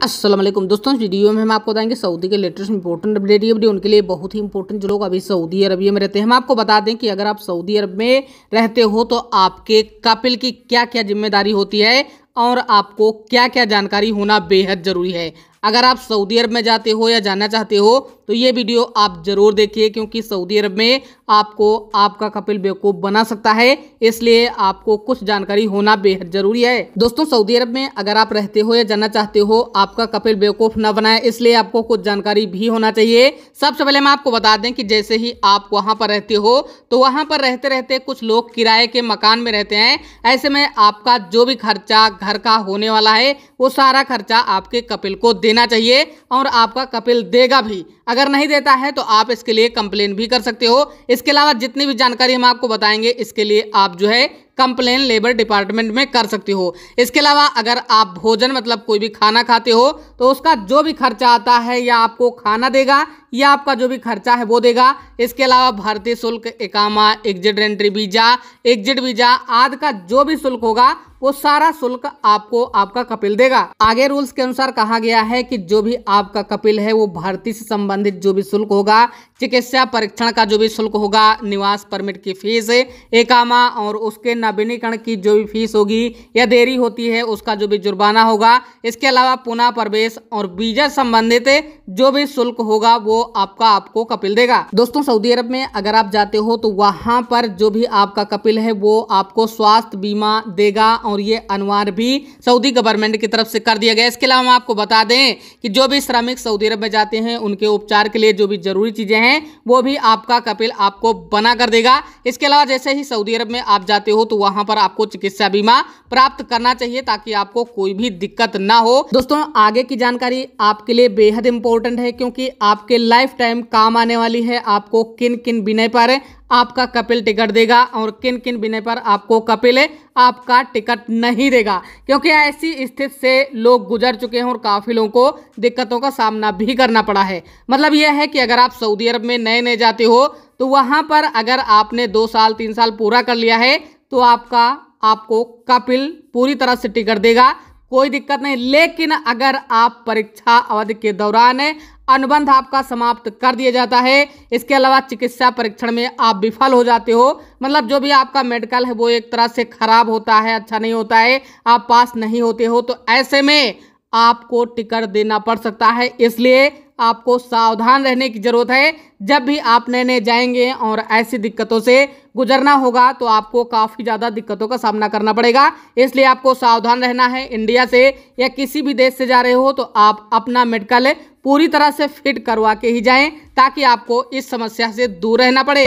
वालेकुम दोस्तों, इस वीडियो में हम आपको बताएँगे सऊदी के लेटेस्ट इंपॉर्टेंट अपडेट ये वीडियो उनके लिए बहुत ही इंपॉर्टेंट जो लोग अभी सऊदी अरबिया में रहते हैं, हम आपको बता दें कि अगर आप सऊदी अरब में रहते हो तो आपके कपिल की क्या क्या ज़िम्मेदारी होती है और आपको क्या क्या जानकारी होना बेहद ज़रूरी है। अगर आप सऊदी अरब में जाते हो या जाना चाहते हो तो ये वीडियो आप ज़रूर देखिए, क्योंकि सऊदी अरब में आपको, आपका कपिल बेवकूफ़ बना सकता है। इसलिए आपको कुछ जानकारी होना बेहद ज़रूरी है। दोस्तों, सऊदी अरब में अगर आप रहते हो या जाना चाहते हो, आपका कपिल बेवकूफ़ न बनाए इसलिए आपको कुछ जानकारी भी होना चाहिए। सबसे पहले मैं आपको बता दें कि जैसे ही आप वहाँ पर रहते हो तो वहाँ पर रहते रहते कुछ लोग किराए के मकान में रहते हैं। ऐसे में आपका जो भी खर्चा घर का होने वाला है, वो सारा खर्चा आपके कपिल को देना चाहिए और आपका कपिल देगा भी। अगर नहीं देता है तो आप इसके लिए कंप्लेन भी कर सकते हो। इसके अलावा जितनी भी जानकारी हम आपको बताएँगे, इसके लिए आप जो है कंप्लेन लेबर डिपार्टमेंट में कर सकते हो। इसके अलावा अगर आप भोजन मतलब कोई भी खाना खाते हो तो उसका जो भी खर्चा आता है, या आपको खाना देगा, या आपका जो भी खर्चा है, वो देगा। इसके अलावा भारतीय शुल्क एकामा exit entry visa exit visa आदि का जो भी शुल्क होगा, वो सारा शुल्क आपको आपका कपिल देगा। आगे रूल्स के अनुसार कहा गया है कि जो भी आपका कपिल है, वो भर्ती से संबंधित जो भी शुल्क होगा चिकित्सा परीक्षण का जो भी शुल्क होगा, निवास परमिट की फ़ीस, एकामा और उसके नवीनीकरण की जो भी फ़ीस होगी, या देरी होती है, उसका जो भी जुर्माना होगा, इसके अलावा पुनः प्रवेश और वीज़ा संबंधित जो भी शुल्क होगा, वो आपका आपको कपिल देगा। दोस्तों, सऊदी अरब में अगर आप जाते हो तो वहाँ पर जो भी आपका कपिल है, वो आपको स्वास्थ्य बीमा देगा और ये अनिवार्य भी सऊदी गवर्नमेंट की तरफ़ से कर दिया गया। इसके अलावा हम आपको बता दें कि जो भी श्रमिक सऊदी अरब में जाते हैं, उनके उपचार के लिए जो भी ज़रूरी चीज़ें हैं वो भी आपका कपिल आपको बना कर देगा। इसके अलावा जैसे ही सऊदी अरब में आप जाते हो तो वहाँ पर आपको चिकित्सा बीमा प्राप्त करना चाहिए ताकि आपको कोई भी दिक्कत ना हो। दोस्तों, आगे की जानकारी आपके लिए बेहद इंपॉर्टेंट है, क्योंकि आपके लाइफ टाइम काम आने वाली है। आपको किन किन बिना पर आपका कपिल टिकट देगा और किन किन बिना पर आपको कपिल, आपका टिकट नहीं देगा। क्योंकि ऐसी स्थिति से लोग गुजर चुके हैं और काफ़ी लोगों को दिक्कतों का सामना भी करना पड़ा है। मतलब यह है कि अगर आप सऊदी अरब में नए नए जाते हो तो वहाँ पर अगर आपने दो साल, तीन साल पूरा कर लिया है तो आपका, आपको कपिल पूरी तरह से टिकट देगा। कोई दिक्कत नहीं। लेकिन अगर आप परीक्षा अवधि के दौरान अनुबंध आपका समाप्त कर दिया जाता है, इसके अलावा चिकित्सा परीक्षण में आप विफल हो जाते हो मतलब जो भी आपका मेडिकल है, वो एक तरह से खराब होता है अच्छा नहीं होता है, आप पास नहीं होते हो तो ऐसे में आपको टिकट देना पड़ सकता है। इसलिए आपको सावधान रहने की ज़रूरत है। जब भी आप नए नए जाएँगे और ऐसी दिक्कतों से गुजरना होगा तो आपको काफ़ी ज़्यादा दिक्कतों का सामना करना पड़ेगा। इसलिए आपको सावधान रहना है, इंडिया से या किसी भी देश से जा रहे हो तो आप अपना मेडिकल पूरी तरह से फिट करवा के ही जाएँ, ताकि आपको इस समस्या से दूर रहना पड़े।